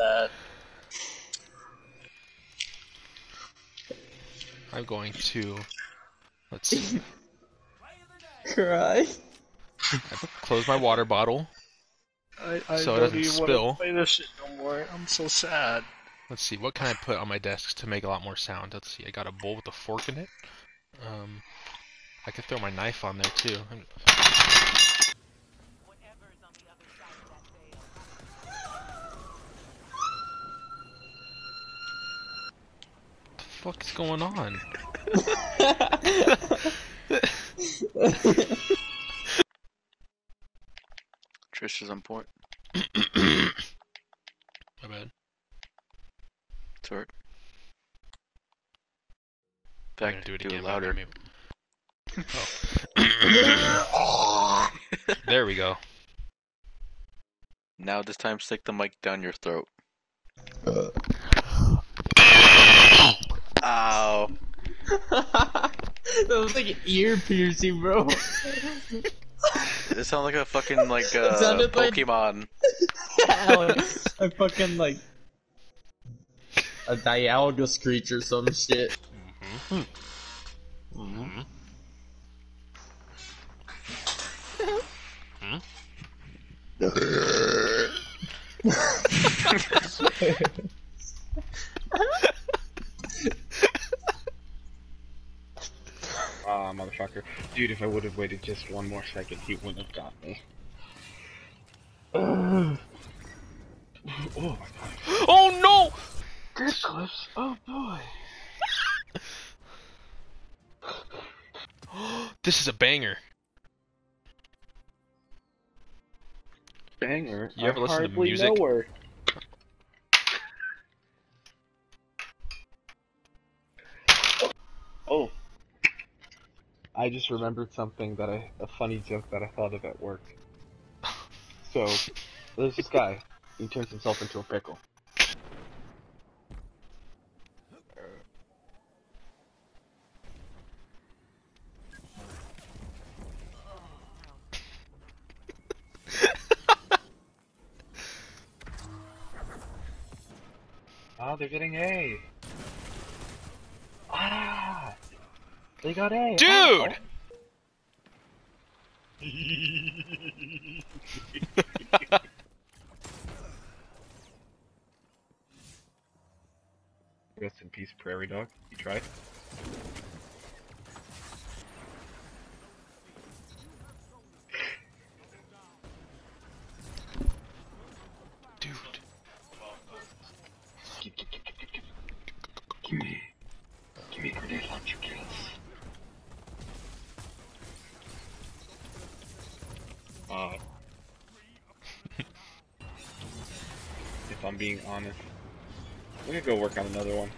bad. I'm going to. Let's see. Cry. I close my water bottle. I, I So it don't doesn't even spill. want to play this shit no more. I'm so sad. Let's see. What can I put on my desk to make a lot more sound? Let's see. I got a bowl with a fork in it. Um, I could throw my knife on there too. Fuck is going on? Trish is on point. My bad. Tort. I'm Back gonna do it do again. it louder. maybe- Oh. there we go. Now this time stick the mic down your throat. Uh. Ow. that was like an ear piercing, bro. It sounded like a fucking like uh, sounded like- Pokemon. I fucking like a Dialga screech or some shit. Mhm. Ah, motherfucker. Dude, if I would have waited just one more second, he wouldn't have got me. oh my god. Oh no! This clips. Oh boy. This is a banger. Banger. You ever I listen to hardly music? Know her. I just remembered something that I, a funny joke that I thought of at work. So, there's this guy. He turns himself into a pickle. Oh, they're getting A. they got A. Dude! Oh. Rest in peace, Prairie Dog. You tried? If I'm being honest, I'm gonna go work on another one.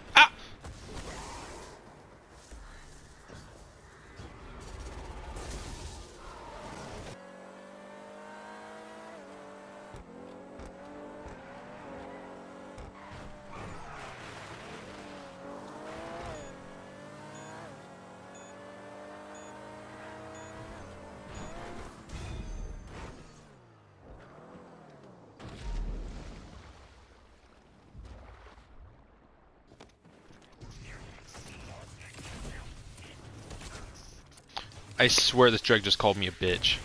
I swear this drug just called me a bitch.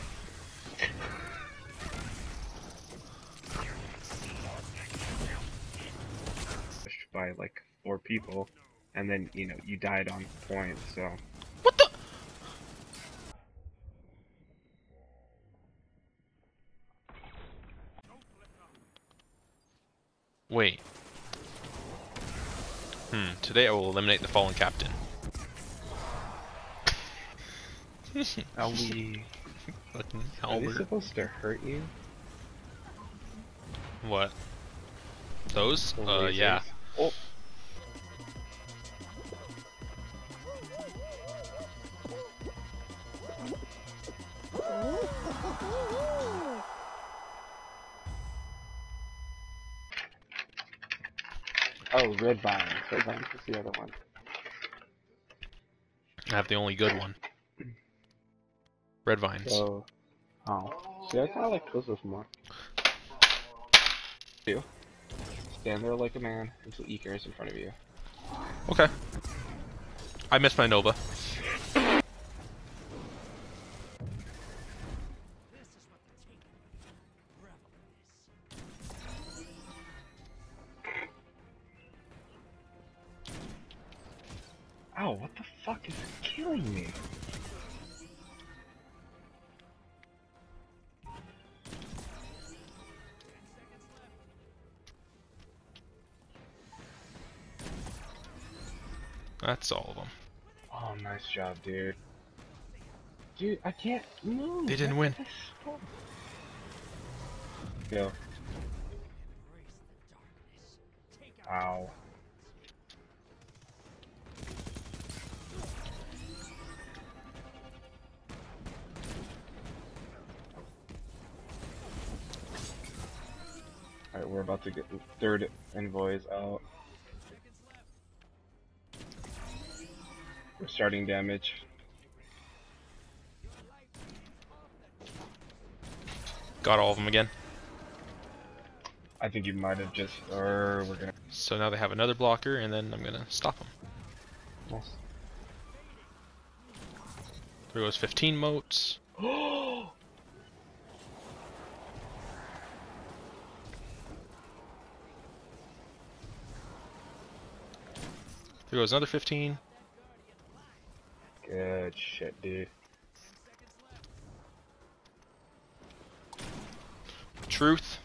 By like four people, and then you know you died on point. So What the? Wait. Hmm, today I will eliminate the fallen captain. are we? Fucking Are they supposed to hurt you? What? Those? The Uh, yeah. Oh. Oh, red vines. Red vines is the other one. I have the only good one. Red vines. So, oh, see, I kind of like those more. You. stand there like a man until Icar is in front of you. Okay. I missed my Nova. Ow, what the fuck is killing me? That's all of them. Oh, nice job, dude. Dude, I can't move. They didn't win. Go. Ow. Alright, we're about to get the third envoys out. Starting damage. Got all of them again. I think you might have just, or we're gonna. So now they have another blocker, and then I'm gonna stop them. Nice. There goes 15 motes. There goes another 15. Good shit, dude. Truth.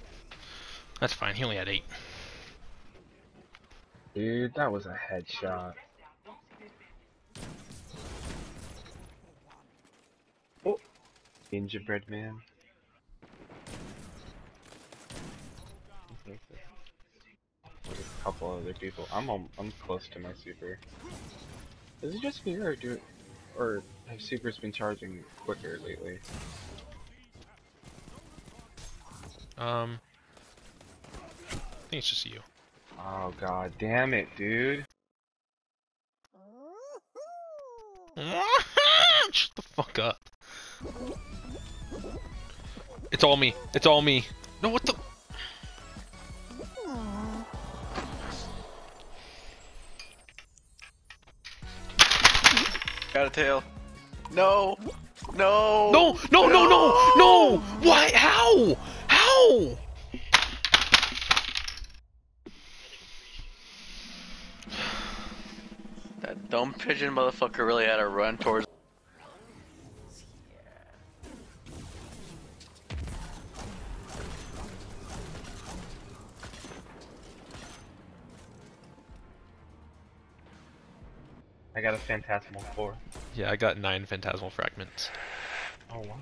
That's fine. He only had eight. Dude, that was a headshot. Oh, gingerbread man. With a couple other people. I'm I'm close to my super. Is it just me or do or have supers been charging quicker lately? Um, I think it's just you. Oh god damn it, dude. Shut the fuck up. It's all me. It's all me. No, what the? Got a tail. No. No. No, no, no, no, no! Why? How? How? That dumb pigeon motherfucker really had to run towards. I got a phantasmal four. Yeah, I got nine phantasmal fragments. Oh wow.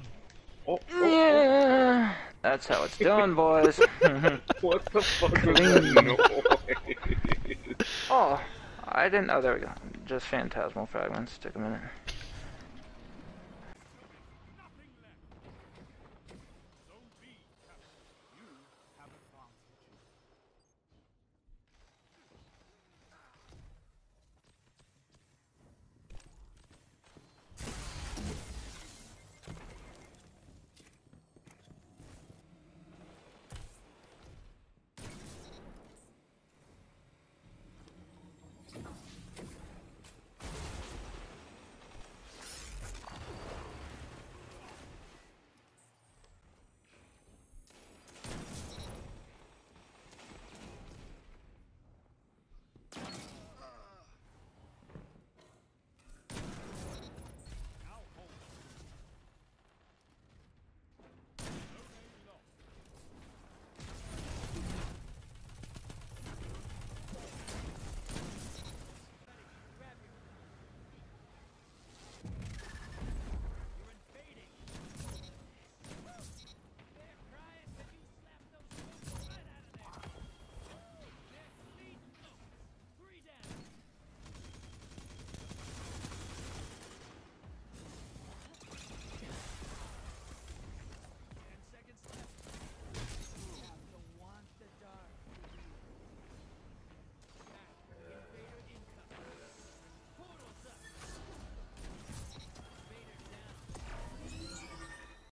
Oh, oh, oh. Yeah, that's how it's done, boys. what the fuck was that noise? oh, I didn't. Oh, there we go. Just phantasmal fragments. Took a minute.